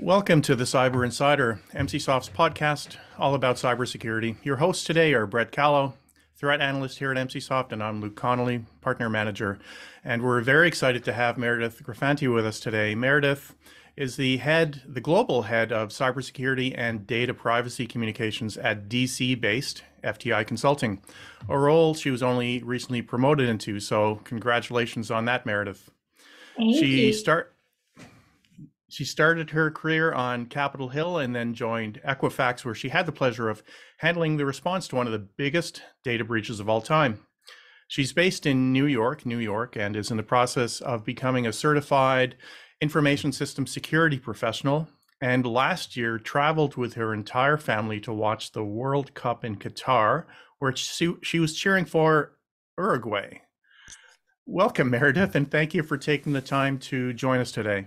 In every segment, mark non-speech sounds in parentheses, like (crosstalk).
Welcome to the Cyber Insider, Emsisoft's podcast all about cybersecurity. Your hosts today are Brett Callow, threat analyst here at MCSoft, and I'm Luke Connolly, partner manager. And we're very excited to have Meredith Griffanti with us today. Meredith is the head, the global head of cybersecurity and data privacy communications at DC based FTI Consulting, a role she was only recently promoted into. So, congratulations on that, Meredith. Thank she you. start she started her career on Capitol Hill and then joined Equifax, where she had the pleasure of handling the response to one of the biggest data breaches of all time. She's based in New York, New York, and is in the process of becoming a certified information system security professional. And last year, traveled with her entire family to watch the World Cup in Qatar, where she, she was cheering for Uruguay. Welcome, Meredith, and thank you for taking the time to join us today.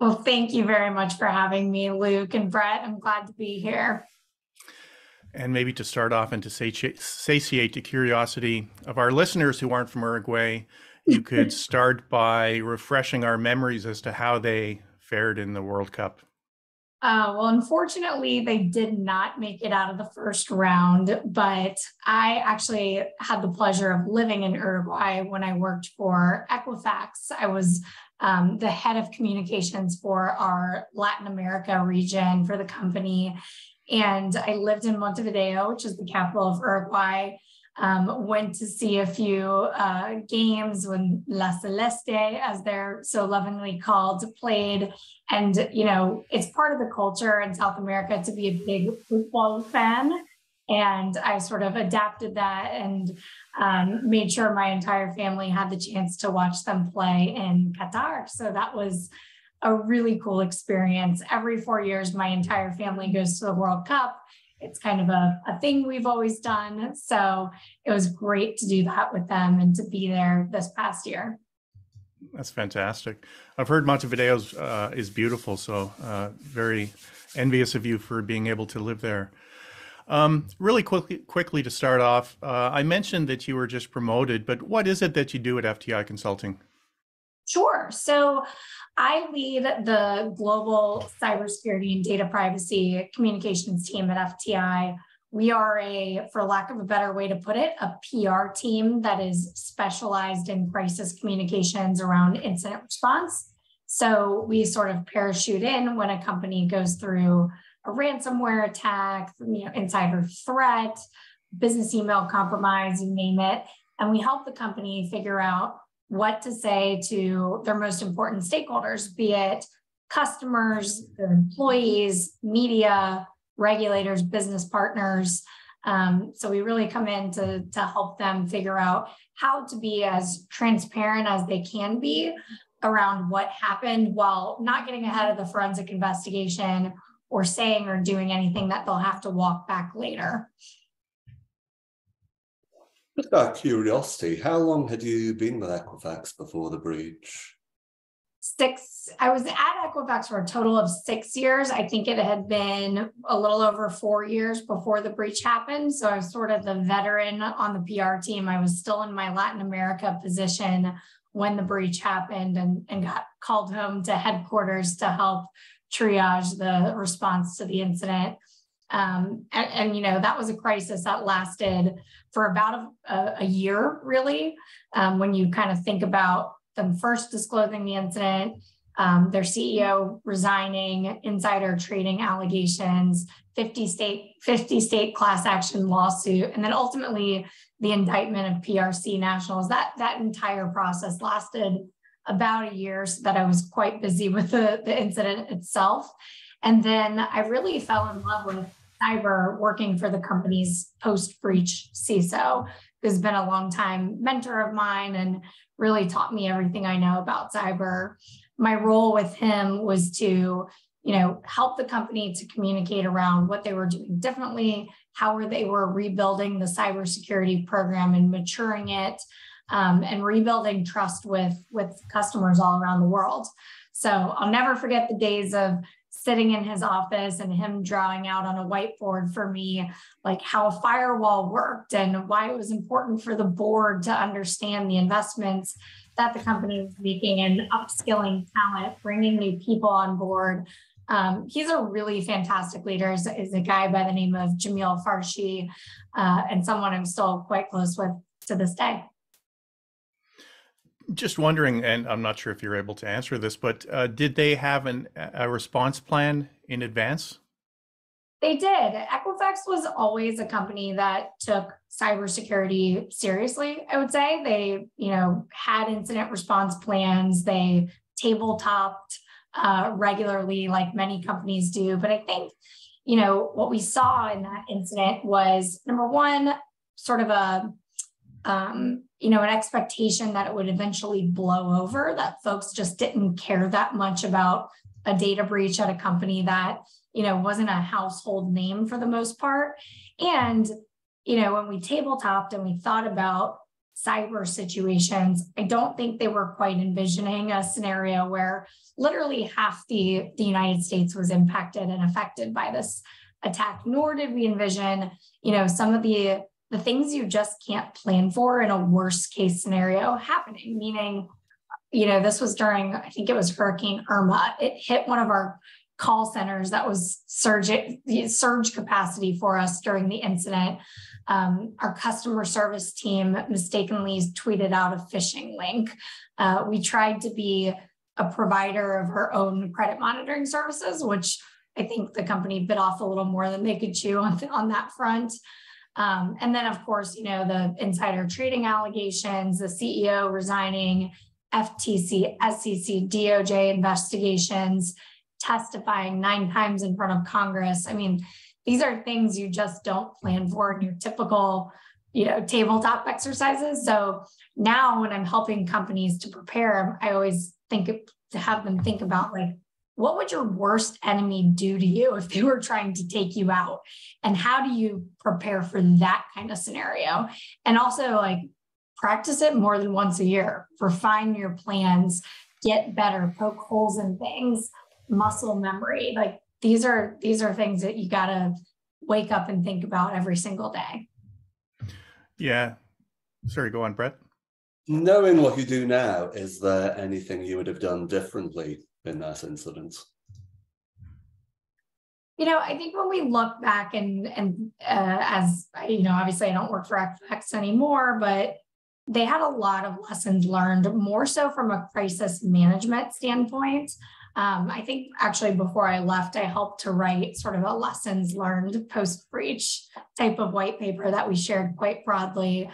Well, thank you very much for having me, Luke and Brett. I'm glad to be here. And maybe to start off and to satiate the curiosity of our listeners who aren't from Uruguay, you could (laughs) start by refreshing our memories as to how they fared in the World Cup. Uh, well, unfortunately, they did not make it out of the first round, but I actually had the pleasure of living in Uruguay when I worked for Equifax. I was um, the head of communications for our Latin America region for the company. And I lived in Montevideo, which is the capital of Uruguay. Um, went to see a few uh, games when La Celeste, as they're so lovingly called, played. And, you know, it's part of the culture in South America to be a big football fan. And I sort of adapted that and um, made sure my entire family had the chance to watch them play in Qatar. So that was a really cool experience. Every four years, my entire family goes to the World Cup. It's kind of a, a thing we've always done. So it was great to do that with them and to be there this past year. That's fantastic. I've heard Montevideo uh, is beautiful, so uh, very envious of you for being able to live there. Um, really quickly, quickly to start off, uh, I mentioned that you were just promoted, but what is it that you do at FTI Consulting? Sure. So I lead the global cybersecurity and data privacy communications team at FTI. We are a, for lack of a better way to put it, a PR team that is specialized in crisis communications around incident response. So we sort of parachute in when a company goes through a ransomware attack, you know, insider threat, business email compromise, you name it. And we help the company figure out what to say to their most important stakeholders, be it customers, their employees, media, regulators, business partners. Um, so we really come in to, to help them figure out how to be as transparent as they can be around what happened while not getting ahead of the forensic investigation or saying or doing anything that they'll have to walk back later. Just out of curiosity, how long had you been with Equifax before the breach? Six. I was at Equifax for a total of six years. I think it had been a little over four years before the breach happened. So I was sort of the veteran on the PR team. I was still in my Latin America position when the breach happened and, and got called home to headquarters to help triage the response to the incident. Um, and, and, you know, that was a crisis that lasted for about a, a year, really. Um, when you kind of think about them first disclosing the incident, um, their CEO resigning, insider trading allegations, 50 state 50 state class action lawsuit, and then ultimately the indictment of PRC nationals. That that entire process lasted about a year so that I was quite busy with the, the incident itself. And then I really fell in love with cyber working for the company's post breach CISO, who's been a long time mentor of mine and really taught me everything I know about cyber. My role with him was to you know help the company to communicate around what they were doing differently how they were rebuilding the cybersecurity program and maturing it um, and rebuilding trust with with customers all around the world. So I'll never forget the days of sitting in his office and him drawing out on a whiteboard for me like how a firewall worked and why it was important for the board to understand the investments that the company was making and upskilling talent, bringing new people on board. Um, he's a really fantastic leader. Is, is a guy by the name of Jamil Farshchi, uh, and someone I'm still quite close with to this day. Just wondering, and I'm not sure if you're able to answer this, but uh, did they have an, a response plan in advance? They did. Equifax was always a company that took cybersecurity seriously. I would say they, you know, had incident response plans. They tabletopped uh, regularly, like many companies do. But I think, you know, what we saw in that incident was number one, sort of a um, you know, an expectation that it would eventually blow over, that folks just didn't care that much about a data breach at a company that, you know, wasn't a household name for the most part. And, you know, when we tabletopped and we thought about cyber situations, I don't think they were quite envisioning a scenario where literally half the, the United States was impacted and affected by this attack, nor did we envision, you know, some of the the things you just can't plan for in a worst case scenario happening, meaning, you know, this was during, I think it was Hurricane Irma. It hit one of our call centers that was surge, surge capacity for us during the incident. Um, our customer service team mistakenly tweeted out a phishing link. Uh, we tried to be a provider of our own credit monitoring services, which I think the company bit off a little more than they could chew on, on that front. Um, and then, of course, you know, the insider trading allegations, the CEO resigning, FTC, SEC, DOJ investigations, testifying nine times in front of Congress. I mean, these are things you just don't plan for in your typical, you know, tabletop exercises. So now when I'm helping companies to prepare, I always think to have them think about like, what would your worst enemy do to you if they were trying to take you out? And how do you prepare for that kind of scenario? And also like practice it more than once a year. Refine your plans. Get better. Poke holes in things. Muscle memory. Like these are these are things that you got to wake up and think about every single day. Yeah. Sorry go on brett. Knowing what you do now is there anything you would have done differently in that incident? You know, I think when we look back and and uh, as you know, obviously I don't work for Equifax anymore, but they had a lot of lessons learned, more so from a crisis management standpoint. Um, I think actually before I left, I helped to write sort of a lessons learned post breach type of white paper that we shared quite broadly.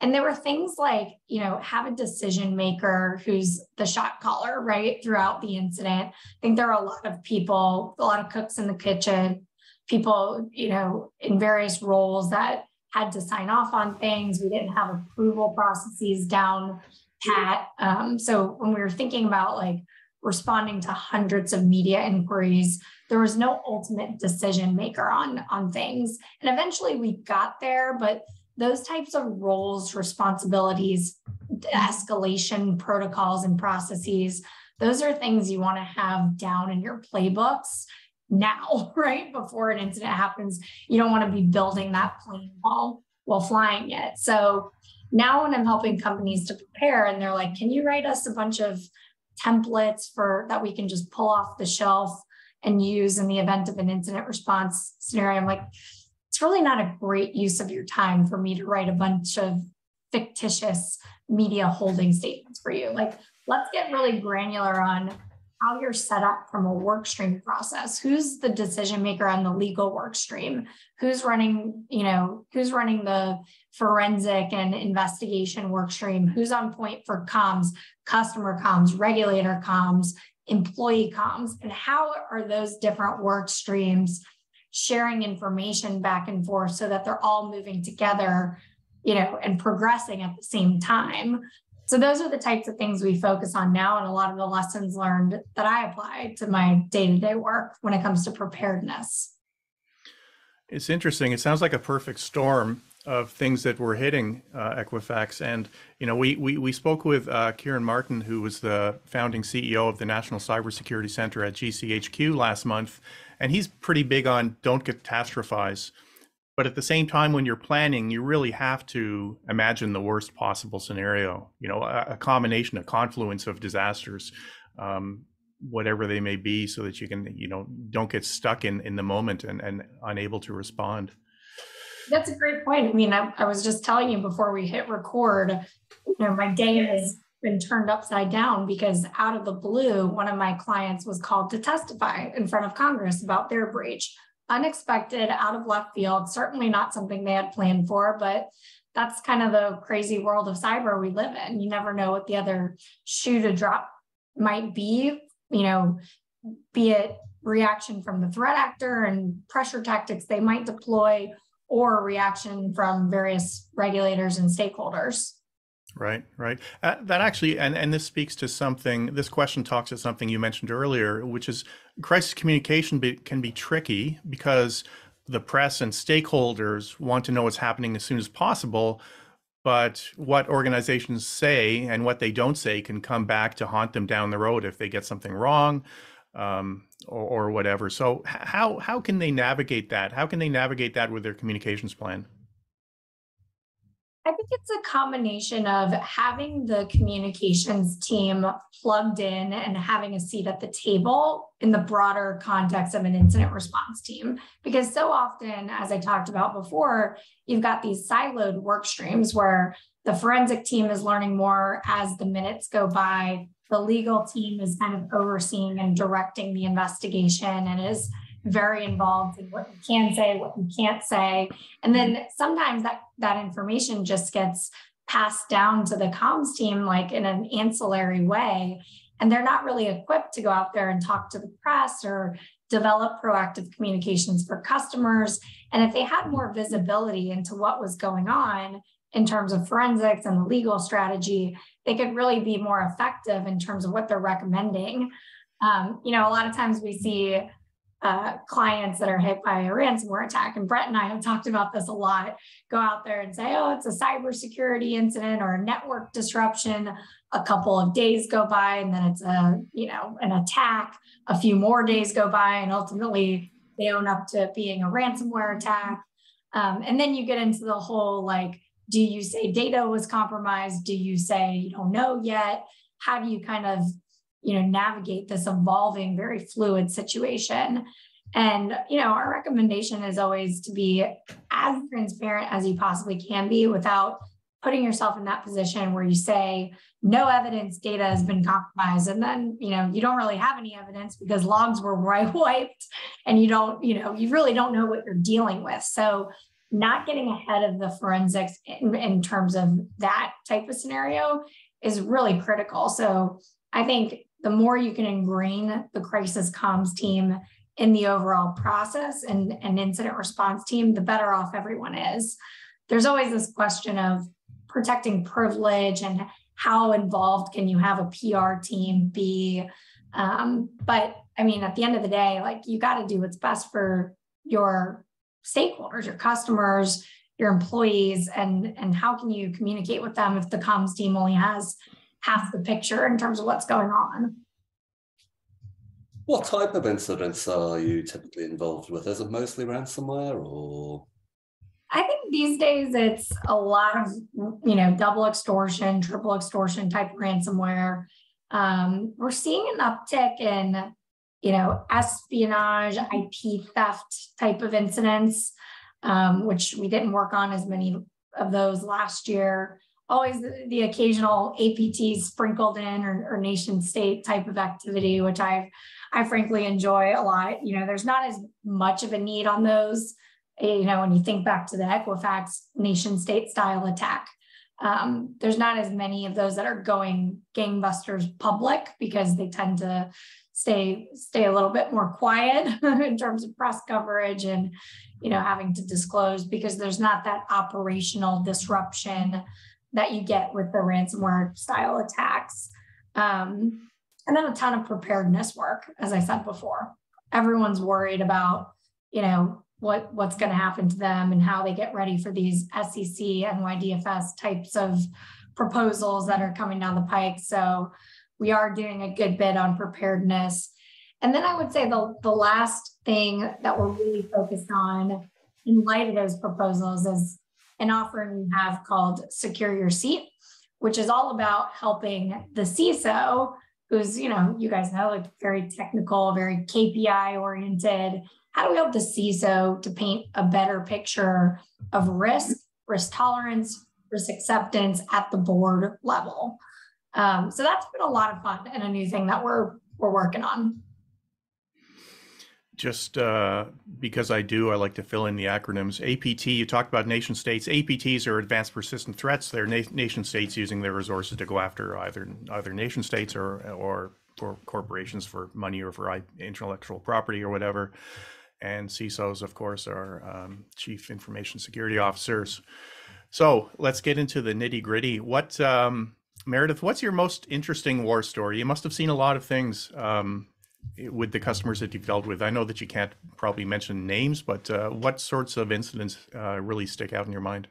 And there were things like, you know, have a decision maker who's the shot caller, right, throughout the incident. I think there are a lot of people, a lot of cooks in the kitchen, people, you know, in various roles that had to sign off on things. We didn't have approval processes down pat. Um, so when we were thinking about like responding to hundreds of media inquiries, there was no ultimate decision maker on on things. And eventually we got there, but those types of roles, responsibilities, escalation protocols, and processes, those are things you want to have down in your playbooks now, (laughs) right? Before an incident happens. You don't want to be building that plane while, while flying it. So now when I'm helping companies to prepare and they're like, can you write us a bunch of templates for that we can just pull off the shelf and use in the event of an incident response scenario? I'm like, it's really not a great use of your time for me to write a bunch of fictitious media holding statements for you. Like, let's get really granular on how you're set up from a work stream process. Who's the decision maker on the legal work stream? Who's running, you know, who's running the forensic and investigation work stream? Who's on point for comms, customer comms, regulator comms, employee comms? And how are those different work streams sharing information back and forth so that they're all moving together, you know, and progressing at the same time. So those are the types of things we focus on now and a lot of the lessons learned that I apply to my day-to-day work when it comes to preparedness. It's interesting. It sounds like a perfect storm of things that were hitting uh, Equifax. And, you know, we, we, we spoke with uh, Ciaran Martin, who was the founding CEO of the National Cybersecurity Center at GCHQ last month. And he's pretty big on don't catastrophize. But at the same time, when you're planning, you really have to imagine the worst possible scenario, you know, a, a combination, a confluence of disasters. Um, whatever they may be so that you can you know don't get stuck in in the moment and and unable to respond that's a great point i mean I, I was just telling you before we hit record you know my day has been turned upside down because out of the blue one of my clients was called to testify in front of congress about their breach unexpected out of left field certainly not something they had planned for but that's kind of the crazy world of cyber we live in you never know what the other shoe to drop might be, you know, be it reaction from the threat actor and pressure tactics they might deploy or reaction from various regulators and stakeholders. Right, right. Uh, that actually, and, and this speaks to something, this question talks to something you mentioned earlier, which is crisis communication be, can be tricky because the press and stakeholders want to know what's happening as soon as possible but what organizations say and what they don't say can come back to haunt them down the road if they get something wrong um, or, or, whatever. So how how can they navigate that? How can they navigate that with their communications plan? I think it's a combination of having the communications team plugged in and having a seat at the table in the broader context of an incident response team. Because so often, as I talked about before, you've got these siloed work streams where the forensic team is learning more as the minutes go by. The legal team is kind of overseeing and directing the investigation and is very involved in what you can say, what you can't say. And then sometimes that, that information just gets passed down to the comms team, like in an ancillary way. And they're not really equipped to go out there and talk to the press or develop proactive communications for customers. And if they had more visibility into what was going on in terms of forensics and the legal strategy, they could really be more effective in terms of what they're recommending. Um, you know, a lot of times we see uh, clients that are hit by a ransomware attack. And Brett and I have talked about this a lot. Go out there and say, oh, it's a cybersecurity incident or a network disruption. A couple of days go by, and then it's a, you know, an attack. A few more days go by, and ultimately they own up to being a ransomware attack. Um, and then you get into the whole like, do you say data was compromised? Do you say you don't know yet? How do you kind of you know navigate this evolving very fluid situation. And you know our recommendation is always to be as transparent as you possibly can be without putting yourself in that position where you say no evidence data has been compromised. And then you know you don't really have any evidence because logs were (laughs) wiped and you don't you know you really don't know what you're dealing with. So not getting ahead of the forensics in, in terms of that type of scenario is really critical. So i think the more you can ingrain the crisis comms team in the overall process and an incident response team, the better off everyone is. There's always this question of protecting privilege and how involved can you have a PR team be? Um, but I mean, at the end of the day, like you got to do what's best for your stakeholders, your customers, your employees, and and how can you communicate with them if the comms team only has half the picture in terms of what's going on. What type of incidents are you typically involved with? Is it mostly ransomware or? I think these days it's a lot of, you know, double extortion, triple extortion type ransomware. Um, we're seeing an uptick in, you know, espionage, IP theft type of incidents, um, which we didn't work on as many of those last year always the, occasional APT sprinkled in or, or, nation state type of activity, which I I frankly enjoy a lot. You know, there's not as much of a need on those. You know, when you think back to the Equifax nation state style attack, um, there's not as many of those that are going gangbusters public because they tend to stay stay a little bit more quiet (laughs) in terms of press coverage and you know having to disclose because there's not that operational disruption that you get with the ransomware style attacks. Um, and then a ton of preparedness work, as I said before. Everyone's worried about, you know, what what's going to happen to them and how they get ready for these SEC and NYDFS types of proposals that are coming down the pike. So we are doing a good bit on preparedness. And then I would say the, the last thing that we're really focused on in light of those proposals is an offering we have called Secure Your Seat, which is all about helping the CISO who's, you know, you guys know, like very technical, very KPI oriented. How do we help the CISO to paint a better picture of risk, risk tolerance, risk acceptance at the board level? Um, so that's been a lot of fun and a new thing that we're we're working on just uh, because I do, I like to fill in the acronyms. APT, you talked about nation states. APTs are advanced persistent threats. They're na- nation states using their resources to go after either either nation states or or for corporations for money or for intellectual property or whatever. And CISOs, of course, are um, chief information security officers. So let's get into the nitty gritty. What, um, Meredith? What's your most interesting war story? You must have seen a lot of things. Um, with the customers that you've dealt with? I know that you can't probably mention names, but uh, what sorts of incidents uh, really stick out in your mind?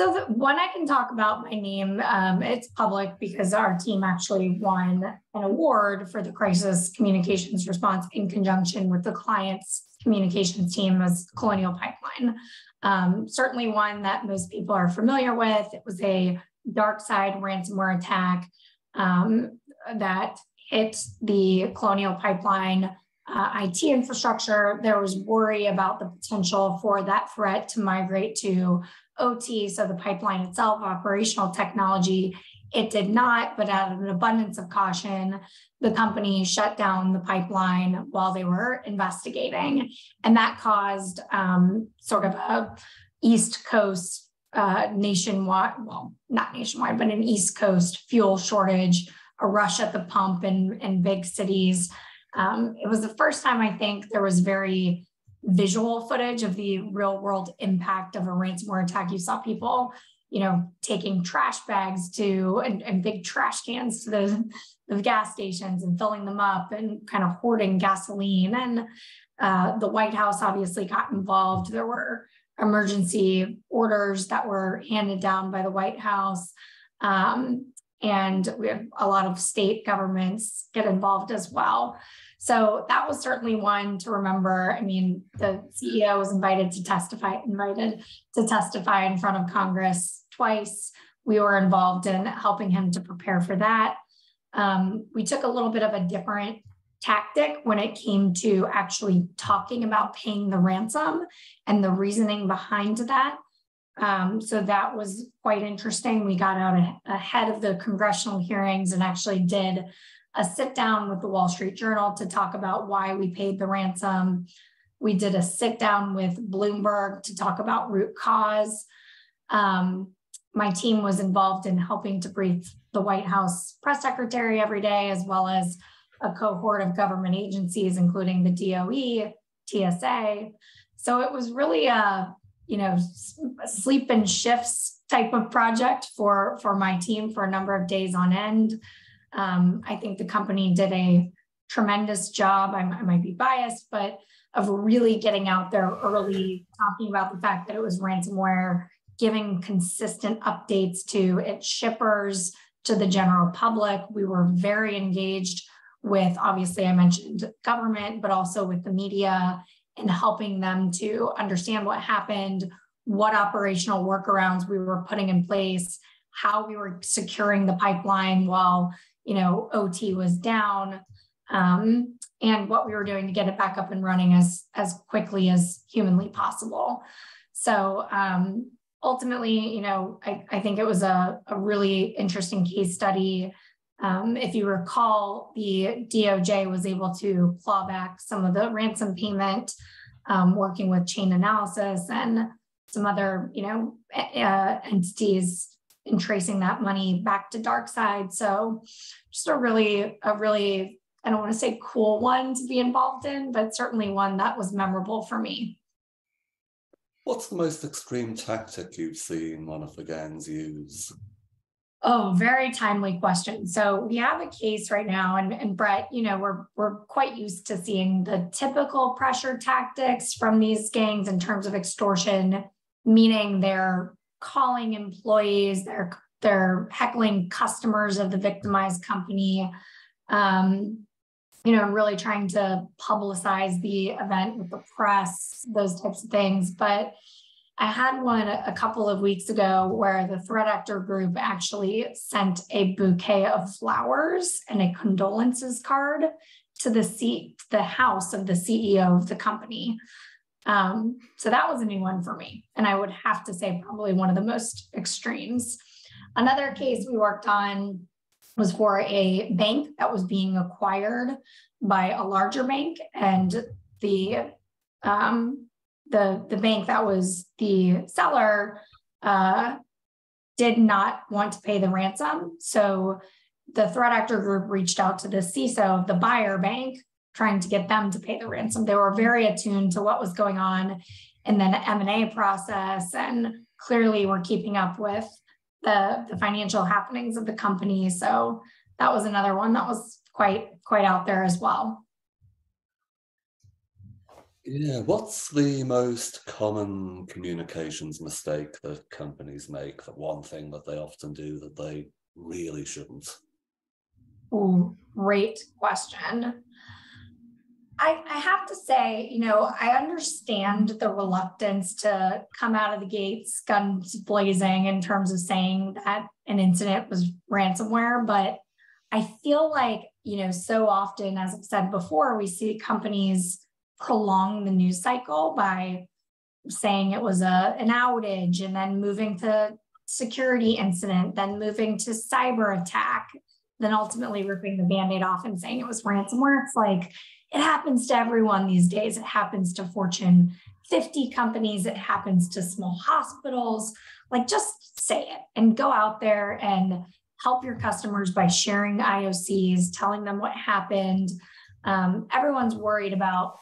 So the one I can talk about my name, um, it's public because our team actually won an award for the crisis communications response in conjunction with the client's communications team as Colonial Pipeline. Um, certainly one that most people are familiar with. It was a DarkSide ransomware attack um, that hit the Colonial Pipeline uh, IT infrastructure. There was worry about the potential for that threat to migrate to OT, so the pipeline itself, operational technology. It did not, but out of an abundance of caution, the company shut down the pipeline while they were investigating. And that caused um, sort of a East Coast uh, nationwide, well, not nationwide, but an East Coast fuel shortage a rush at the pump in, in big cities. Um, it was the first time I think there was very visual footage of the real world impact of a ransomware attack. You saw people, you know, taking trash bags to and, and big trash cans to the, the gas stations and filling them up and kind of hoarding gasoline. And uh, the White House obviously got involved. There were emergency orders that were handed down by the White House. Um, and we have a lot of state governments get involved as well. So that was certainly one to remember. I mean, the CEO was invited to testify, invited to testify in front of Congress twice. We were involved in helping him to prepare for that. Um, we took a little bit of a different tactic when it came to actually talking about paying the ransom and the reasoning behind that. Um, so that was quite interesting. We got out ahead of the congressional hearings and actually did a sit down with the Wall Street Journal to talk about why we paid the ransom. We did a sit down with Bloomberg to talk about root cause. Um, my team was involved in helping to brief the White House press secretary every day, as well as a cohort of government agencies, including the DOE, TSA. So it was really a you know sleep and shifts type of project for for my team for a number of days on end. Um, i think the company did a tremendous job. I, I might be biased but of really getting out there early talking about the fact that it was ransomware giving consistent updates to its shippers to the general public. We were very engaged with obviously i mentioned government but also with the media and helping them to understand what happened, what operational workarounds we were putting in place, how we were securing the pipeline while you know OT was down, um, and what we were doing to get it back up and running as as quickly as humanly possible. So um, ultimately, you know, I, I think it was a, a really interesting case study um, if you recall, the DOJ was able to claw back some of the ransom payment, um, working with Chainalysis and some other, you know, uh, entities in tracing that money back to DarkSide. So, just a really, a really, I don't want to say cool one to be involved in, but certainly one that was memorable for me. What's the most extreme tactic you've seen one of the gangs use? Oh, very timely question. So we have a case right now, and, and Brett, you know, we're we're quite used to seeing the typical pressure tactics from these gangs in terms of extortion, meaning they're calling employees, they're they're heckling customers of the victimized company, um, you know, really trying to publicize the event with the press, those types of things. But I had one a couple of weeks ago where the threat actor group actually sent a bouquet of flowers and a condolences card to the seat, the house of the CEO of the company. Um, so that was a new one for me. And I would have to say, probably one of the most extremes. Another case we worked on was for a bank that was being acquired by a larger bank, and the um, the the bank that was the seller uh, did not want to pay the ransom. So the threat actor group reached out to the CISO of the buyer bank, trying to get them to pay the ransom. They were very attuned to what was going on in the M&A process and clearly were keeping up with the, the financial happenings of the company. So that was another one that was quite quite out there as well. Yeah, what's the most common communications mistake that companies make? That one thing that they often do that they really shouldn't? Great question. I, I have to say, you know, I understand the reluctance to come out of the gates guns blazing in terms of saying that an incident was ransomware, but I feel like, you know, so often, as I've said before, we see companies prolong the news cycle by saying it was a an outage and then moving to security incident, then moving to cyber attack, then ultimately ripping the band-aid off and saying it was ransomware. It's like it happens to everyone these days. It happens to Fortune 50 companies, it happens to small hospitals. Like just say it and go out there and help your customers by sharing IOCs, telling them what happened. Um, everyone's worried about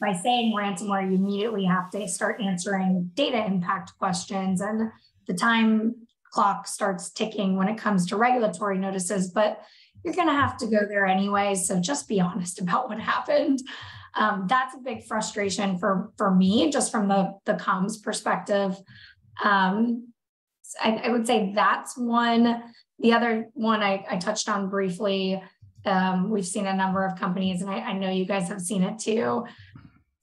by saying ransomware, you immediately have to start answering data impact questions, and the time clock starts ticking when it comes to regulatory notices. But you're going to have to go there anyway. So just be (laughs) honest about what happened. Um, that's a big frustration for for me, just from the the comms perspective. Um, I, I, would say that's one. The other one I, I touched on briefly. Um, we've seen a number of companies, and I, I know you guys have seen it too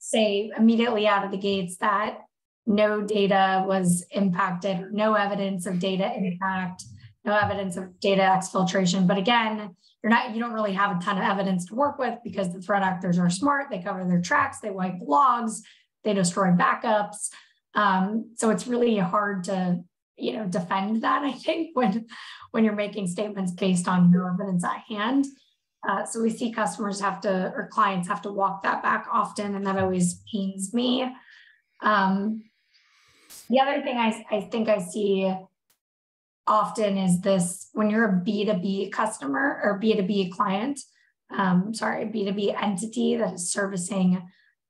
say immediately out of the gates that no data was impacted, no evidence of data impact, no evidence of data exfiltration. But again, you're not, you don't really have a ton of evidence to work with because the threat actors are smart. They cover their tracks, they wipe logs, they destroy backups. Um, so it's really hard to, you know, defend that. I think when when you're making statements based on no evidence at hand. Uh, so we see customers have to, or clients have to walk that back often, and that always pains me. Um, the other thing I, I think I see often is this when you're a B2B customer or B2B client, um, sorry, B2B entity that is servicing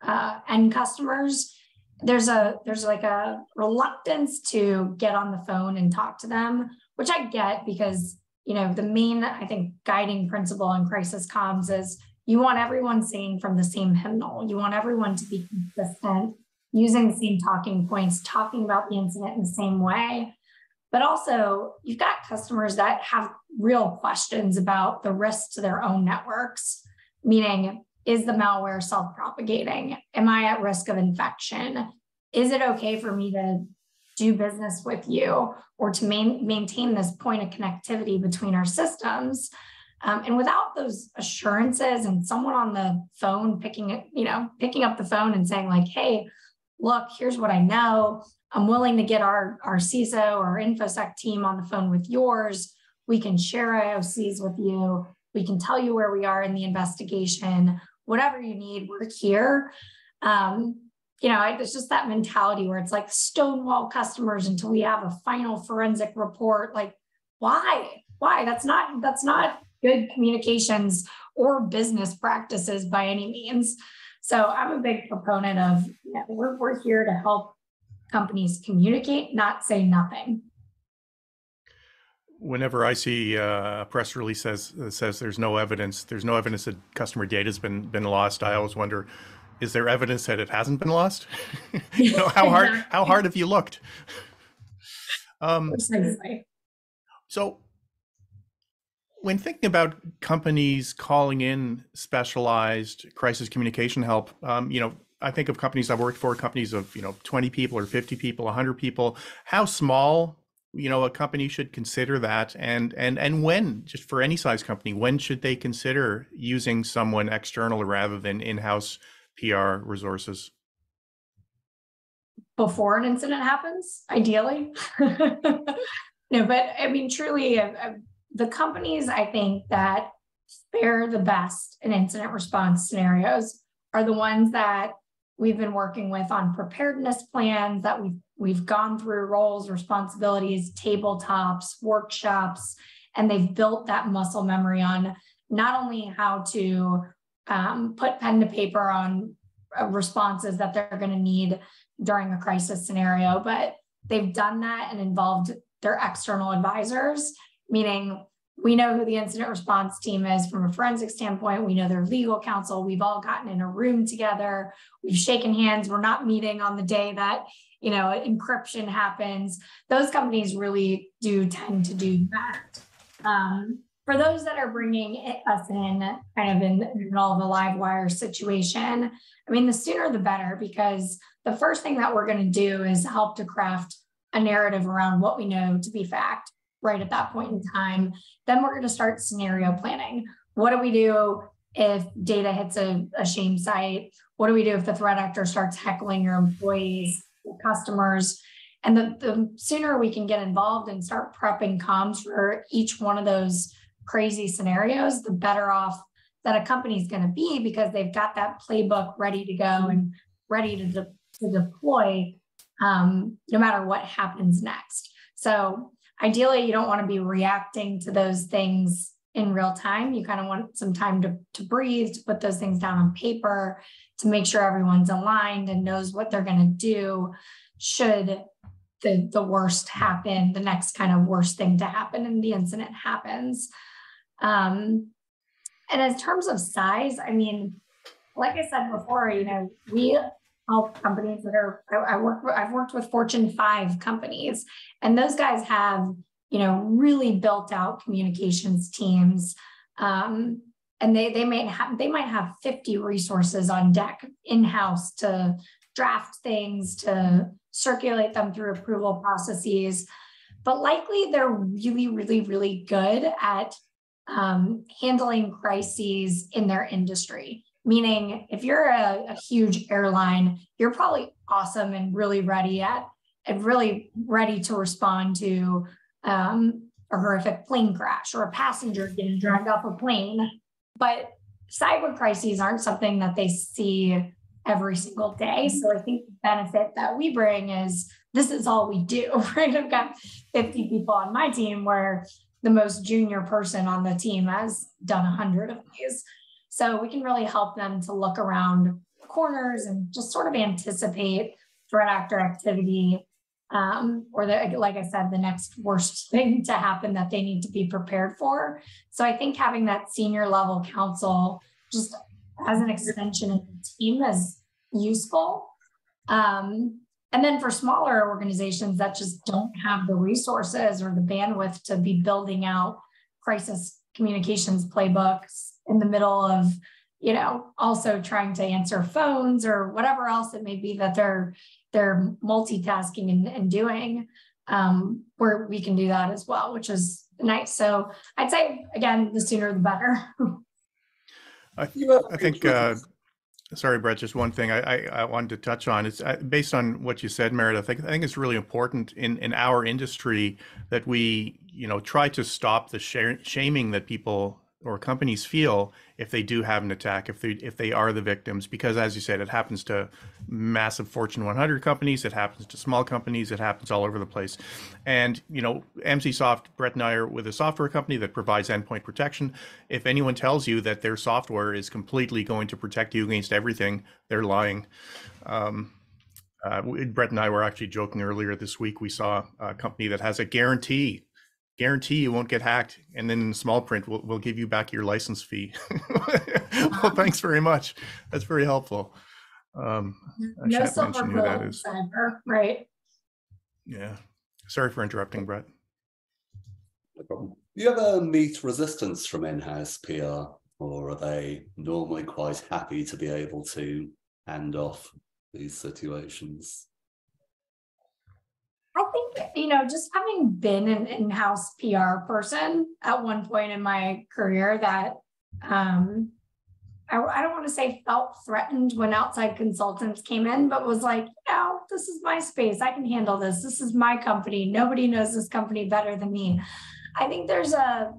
uh, end customers, there's a there's like a reluctance to get on the phone and talk to them, which I get because you know, the main, I think, guiding principle in crisis comms is you want everyone singing from the same hymnal. You want everyone to be consistent, using the same talking points, talking about the incident in the same way. But also, you've got customers that have real questions about the risk to their own networks, meaning, is the malware self propagating? Am I at risk of infection? Is it okay for me to do business with you or to main, maintain this point of connectivity between our systems. Um, and without those assurances and someone on the phone picking it, you know, picking up the phone and saying like, hey, look, here's what I know. I'm willing to get our, our CISO or InfoSec team on the phone with yours. We can share IOCs with you. We can tell you where we are in the investigation. Whatever you need, we're here. Um, you know, it's just that mentality where it's like stonewall customers until we have a final forensic report. Like, why? Why? That's not that's not good communications or business practices by any means. So I'm a big proponent of you know, we're we're here to help companies communicate, not say nothing. Whenever I see uh, a press release says says there's no evidence, there's no evidence that customer data has been been lost. I always wonder is there evidence that it hasn't been lost? (laughs) you know, how (laughs) hard how hard have you looked? (laughs) Um, Precisely. So, when thinking about companies calling in specialized crisis communication help, um, you know, I think of companies I've worked for, companies of you know 20 people or 50 people, 100 people. How small you know a company should consider that, and and and when just for any size company, when should they consider using someone external rather than in-house PR resources? Before an incident happens, ideally. (laughs) no, but I mean, truly, uh, uh, the companies I think that fare the best in incident response scenarios are the ones that we've been working with on preparedness plans that we've we've gone through roles responsibilities tabletops workshops and they've built that muscle memory on not only how to um, put pen to paper on uh, responses that they're going to need during a crisis scenario but they've done that and involved their external advisors meaning we know who the incident response team is from a forensic standpoint. We know their legal counsel. We've all gotten in a room together. We've shaken hands. We're not meeting on the day that, you know, encryption happens. Those companies really do tend to do that. Um, for those that are bringing us in kind of in all the live wire situation, I mean, the sooner the better, because the first thing that we're going to do is help to craft a narrative around what we know to be fact right at that point in time. Then we're going to start scenario planning. What do we do if data hits a, a shame site? What do we do if the threat actor starts heckling your employees, your customers? And the, the sooner we can get involved and start prepping comms for each one of those crazy scenarios, the better off that a company is going to be because they've got that playbook ready to go and ready to, de- to deploy um, no matter what happens next. So ideally you don't want to be reacting to those things in real time. You kind of want some time to, to breathe, to put those things down on paper, to make sure everyone's aligned and knows what they're going to do should the, the worst happen, the next kind of worst thing to happen and the incident happens. Um, and in terms of size, I mean, like I said before, you know, we help companies that are I, I work I've worked with Fortune 5 companies and those guys have you know really built out communications teams. Um, and they they may have they might have 50 resources on deck in-house to draft things to circulate them through approval processes. But likely they're really really really good at um, handling crises in their industry. Meaning if you're a, a, huge airline you're probably awesome and really ready at and really ready to respond to um, a horrific plane crash or a passenger getting dragged off a plane. But cyber crises aren't something that they see every single day. So i think the benefit that we bring is this is all we do (laughs) right? I've got 50 people on my team where the most junior person on the team has done a 100 of these so we can really help them to look around corners and just sort of anticipate threat actor activity um, or the, like I said, the next worst (laughs) thing to happen that they need to be prepared for. So I think having that senior level counsel just as an extension of the team is useful. Um, and then for smaller organizations that just don't have the resources or the bandwidth to be building out crisis communications playbooks in the middle of you know also trying to answer phones or whatever else it may be that they're they're multitasking and, and doing um, where we can do that as well which is nice. So i'd say again the sooner the better. (laughs) I, I think uh, sorry brett just one thing I, I, I wanted to touch on. It's uh, based on what you said meredith I think, I think it's really important in in our industry that we you know try to stop the sh- shaming that people or companies feel if they do have an attack if they if they are the victims because as you said it happens to massive fortune 100 companies it happens to small companies it happens all over the place and you know Emsisoft brett and i are with a software company that provides endpoint protection if anyone tells you that their software is completely going to protect you against everything they're lying um, uh, Brett and I were actually joking earlier this week. We saw a company that has a guarantee guarantee you won't get hacked and then in small print we'll, we'll give you back your license fee. (laughs) Well thanks very much. That's very helpful. Um I no silver who that is. Cyber, right. Yeah. Sorry for interrupting brett. No problem. Do you ever meet resistance from in-house pr or are they normally quite happy to be able to hand off these situations? You know, just having been an in house PR person at one point in my career, that um, I, I don't want to say felt threatened when outside consultants came in, but was like, you know, this is my space. I can handle this. This is my company. Nobody knows this company better than me. I think there's a,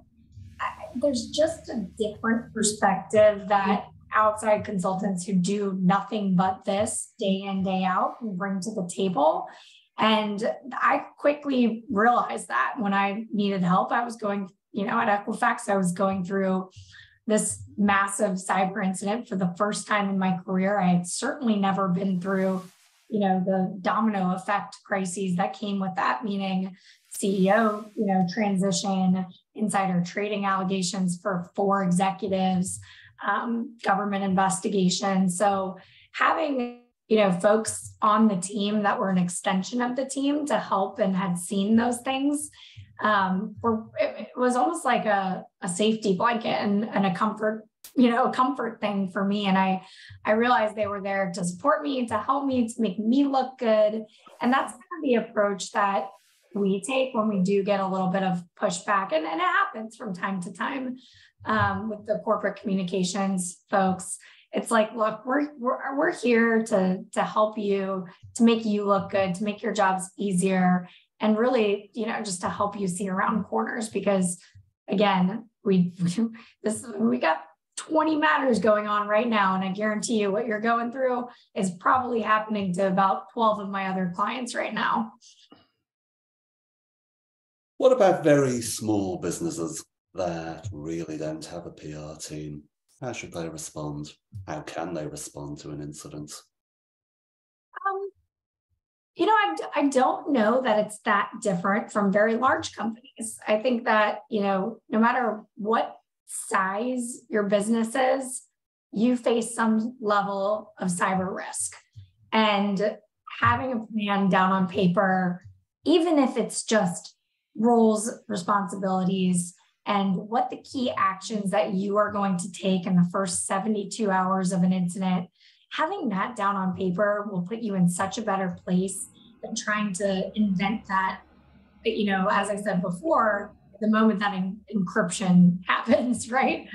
there's just a different perspective that outside consultants who do nothing but this day in, day out can bring to the table. And I quickly realized that when I needed help, I was going, you know, at Equifax, I was going through this massive cyber incident for the first time in my career. I had certainly never been through, you know, the domino effect crises that came with that, meaning CEO, you know, transition, insider trading allegations for four executives, um, government investigation. So having you know folks on the team that were an extension of the team to help and had seen those things um, were it, it was almost like a, a safety blanket and, and a comfort you know a comfort thing for me. And i i realized they were there to support me to help me to make me look good. And that's kind of the approach that we take when we do get a little bit of pushback. And, and it happens from time to time um, with the corporate communications folks it's like look we're, we're we're here to to help you to make you look good to make your jobs easier and really you know just to help you see around corners because again we (laughs) this we got 20 matters going on right now and i guarantee you what you're going through is probably happening to about 12 of my other clients right now. What about very small businesses that really don't have a pr team how should they respond? How can they respond to an incident? Um, you know, I, I don't know that it's that different from very large companies. I think that, you know, no matter what size your business is, you face some level of cyber risk. And having a plan down on paper, even if it's just roles, responsibilities, and what the key actions that you are going to take in the first 72 hours of an incident. Having that down on paper will put you in such a better place than trying to invent that. You know, as I said before, the moment that en- encryption (laughs) happens, right?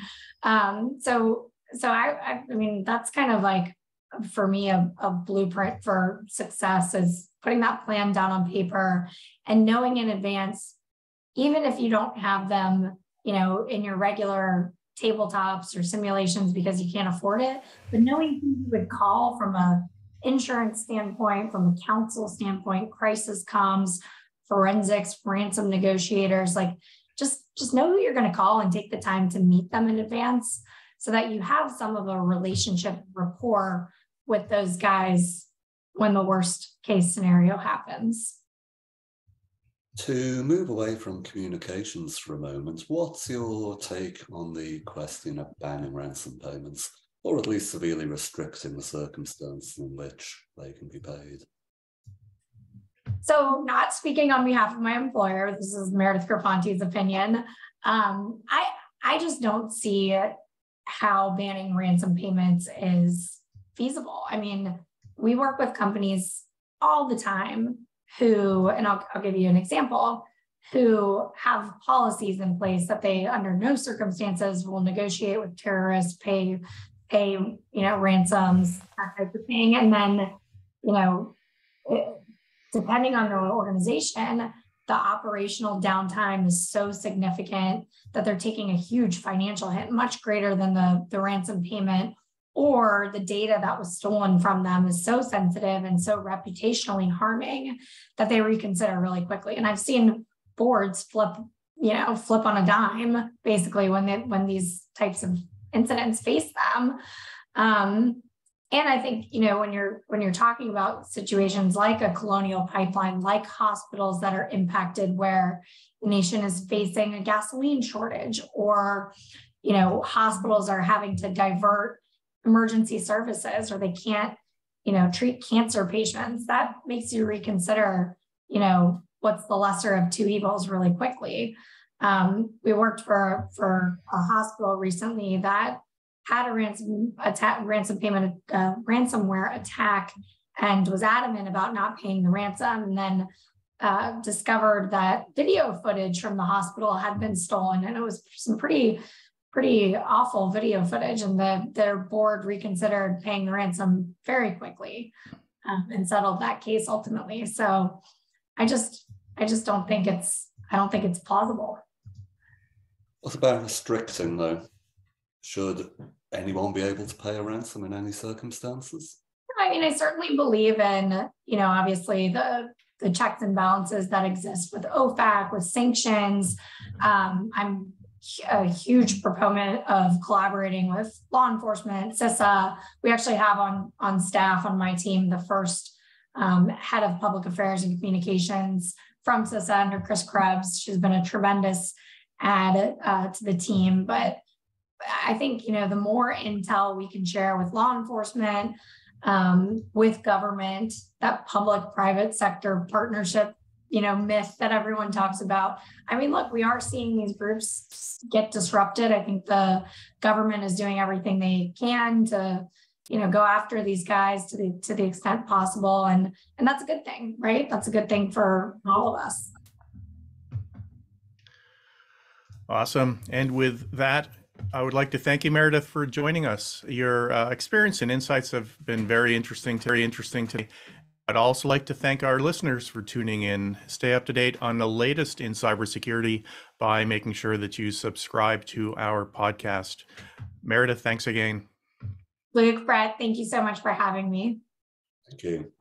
Um, so, so I, I, I mean, that's kind of like for me a, a blueprint for success is putting that plan down on paper and knowing in advance even if you don't have them, you know, in your regular tabletops or simulations because you can't afford it, but knowing who you would call from a insurance standpoint, from a counsel standpoint, crisis comms, forensics, ransom negotiators, like just just know who you're going to call and take the time to meet them in advance so that you have some of a relationship rapport with those guys when the worst case scenario happens. To move away from communications for a moment, what's your take on the question of banning ransom payments, or at least severely restricting the circumstances in which they can be paid? So, not speaking on behalf of my employer, this is Meredith Griffanti's opinion. Um, I I just don't see how banning ransom payments is feasible. I mean, we work with companies all the time who, and I'll, I'll give you an example, who have policies in place that they under no circumstances will negotiate with terrorists, pay, pay, you know, ransoms, that type of thing. And then, you know, depending on the organization, the operational downtime is so significant that they're taking a huge financial hit, much greater than the, the ransom payment or the data that was stolen from them is so sensitive and so reputationally harming that they reconsider really quickly. And I've seen boards flip, you know, flip on a dime basically when they when these types of incidents face them. Um, and I think you know when you're when you're talking about situations like a colonial pipeline, like hospitals that are impacted where the nation is facing a gasoline shortage, or you know hospitals are having to divert emergency services or they can't you know treat cancer patients that makes you reconsider you know what's the lesser of two evils really quickly. Um, we worked for for a hospital recently that had a ransom attack, ransom payment, uh, ransomware attack, and was adamant about not paying the ransom, and then uh, discovered that video footage from the hospital had been stolen, and it was some pretty pretty awful video footage, and the their board reconsidered paying the ransom very quickly um, and settled that case ultimately. So I just I just don't think it's I don't think it's plausible. What about restricting though? Should anyone be able to pay a ransom in any circumstances? I mean, I certainly believe in, you know, obviously the the checks and balances that exist with OFAC, with sanctions. Um, I'm a huge proponent of collaborating with law enforcement, CISA. We actually have on on staff on my team the first um, head of public affairs and communications from CISA under Chris Krebs. She's been a tremendous add uh, to the team. But I think you know the more intel we can share with law enforcement, um, with government, that public-private sector partnership you know myth that everyone talks about. I mean look we are seeing these groups get disrupted. I think the government is doing everything they can to you know go after these guys to the to the extent possible. And and that's a good thing right? That's a good thing for all of us. Awesome. And with that I would like to thank you, Meredith, for joining us. Your uh, experience and insights have been very interesting, very interesting to me. I'd also like to thank our listeners for tuning in. Stay up to date on the latest in cybersecurity by making sure that you subscribe to our podcast. Meredith, thanks again. Luke, Brett, thank you so much for having me. Thank you.